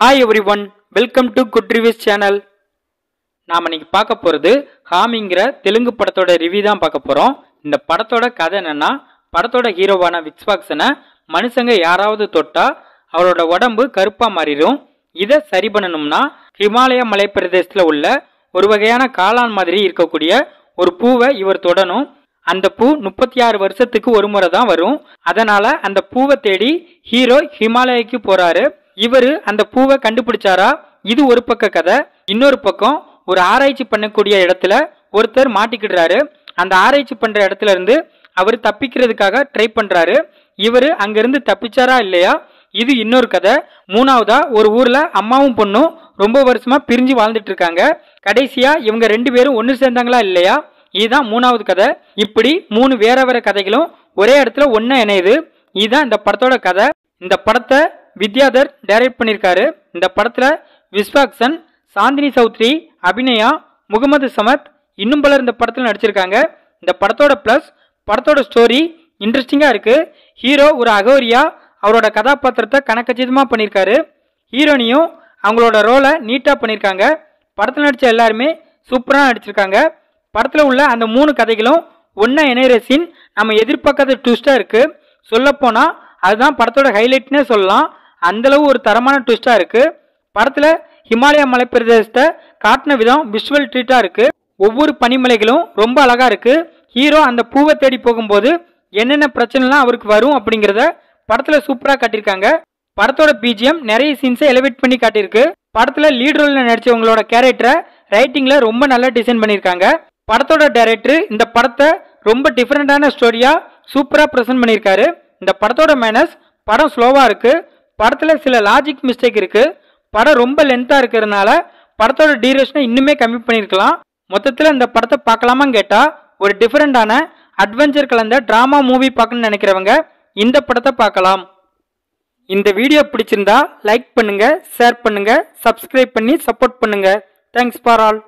Hi everyone welcome to good reviews channel நாம் இன்னைக்கு பார்க்க போகிறது ஹாமிங்கிற தெலுங்கு படத்தோட ரிவ்யூ தான் பார்க்க போகிறோம் இந்த படத்தோட கதை என்னென்னா படத்தோட ஹீரோவான விக்ஸ்பாக்ஸனை மனுஷங்க யாராவது தொட்டால் அவரோட உடம்பு கருப்பாக மாறிடும் இதை சரி பண்ணணும்னா ஹிமாலய மலைப்பிரதேசத்தில் உள்ள ஒரு வகையான காளான் மாதிரி இருக்கக்கூடிய ஒரு பூவை இவர் தொடணும். அந்த பூ முப்பத்தி ஆறு வருஷத்துக்கு ஒரு முறை தான் வரும். அதனால் அந்த பூவை தேடி ஹீரோ ஹிமாலயக்கு போகிறாரு இவர் அந்த பூவை கண்டுபிடிச்சாரா? இது ஒரு பக்க கதை. இன்னொரு பக்கம் ஒரு ஆராய்ச்சி பண்ணக்கூடிய இடத்துல ஒருத்தர் மாட்டிக்கிடுறாரு. அந்த ஆராய்ச்சி பண்ற இடத்துல இருந்து அவர் தப்பிக்கிறதுக்காக ட்ரை பண்றாரு. இவர் அங்கிருந்து தப்பிச்சாரா இல்லையா? இது இன்னொரு கதை. மூணாவதா ஒரு ஊர்ல அம்மாவும் பொண்ணும் ரொம்ப வருஷமா பிரிஞ்சு வாழ்ந்துட்டு இருக்காங்க கடைசியா இவங்க ரெண்டு பேரும் ஒன்று சேர்ந்தாங்களா இல்லையா? இதுதான் மூணாவது கதை. இப்படி மூணு வேற வேற கதைகளும் ஒரே இடத்துல ஒன்றா இணையுது. இதுதான் இந்த படத்தோட கதை. இந்த படத்தை வித்யாதர் டைரக்ட் பண்ணியிருக்காரு இந்த படத்தில் விஸ்வாக்சன் சாந்தினி சௌத்ரி அபிநயா முகமது சமத் இன்னும் பலர் இந்த படத்தில் நடிச்சிருக்காங்க. இந்த படத்தோட ப்ளஸ் படத்தோட ஸ்டோரி இன்ட்ரெஸ்டிங்காக இருக்குது ஹீரோ ஒரு அகோரியா அவரோட கதாபாத்திரத்தை கணக்கச்சிதமாக பண்ணியிருக்காரு ஹீரோனியும் அவங்களோட ரோலை நீட்டாக பண்ணியிருக்காங்க படத்தில் நடித்த எல்லாருமே சூப்பராக நடிச்சிருக்காங்க. படத்தில் உள்ள அந்த மூணு கதைகளும் ஒன்றா இணையிற சீன் நம்ம எதிர்பார்க்காத ட்விஸ்ட்டாக இருக்குது சொல்லப்போனால் அதுதான் படத்தோட ஹைலைட்னே சொல்லலாம். அந்தளவு ஒரு தரமான ட்விஸ்டாக இருக்குது படத்தில் ஹிமாலய மலைப்பிரதேசத்தை காட்டின விதம் விஷுவல் ட்ரீட்டாக இருக்குது ஒவ்வொரு பனிமலைகளும் ரொம்ப அழகாக இருக்குது ஹீரோ அந்த பூவை தேடி போகும்போது என்னென்ன பிரச்சனைலாம் அவருக்கு வரும் அப்படிங்கிறத படத்தில் சூப்பராக காட்டியிருக்காங்க. படத்தோட பிஜிஎம் நிறைய சீன்ஸை எலிவேட் பண்ணி காட்டியிருக்கு. படத்தில் லீட் ரோலில் நடித்தவங்களோட கேரக்டரை ரைட்டிங்கில் ரொம்ப நல்லா டிசைன் பண்ணியிருக்காங்க. படத்தோட டைரக்டர் இந்த படத்தை ரொம்ப டிஃப்ரெண்டான ஸ்டோரியாக சூப்பராக ப்ரெசென்ட் பண்ணியிருக்காரு. இந்த படத்தோட மேனஸ் படம் ஸ்லோவாக இருக்குது படத்தில் சில லாஜிக் மிஸ்டேக் இருக்குது படம் ரொம்ப லென்த்தாக இருக்கிறதுனால படத்தோட டியூரேஷனை இன்னுமே கம்மி பண்ணியிருக்கலாம் மொத்தத்தில் இந்த படத்தை பார்க்கலாமான்னு கேட்டால் ஒரு டிஃப்ரெண்டான அட்வென்ச்சர் கலந்த ட்ராமா மூவி பார்க்கணும்னு நினைக்கிறவங்க இந்த படத்தை பார்க்கலாம். இந்த வீடியோ பிடிச்சிருந்தா லைக் பண்ணுங்கள் ஷேர் பண்ணுங்கள் சப்ஸ்கிரைப் பண்ணி சப்போர்ட் பண்ணுங்கள் தேங்க்ஸ் ஃபார் ஆல்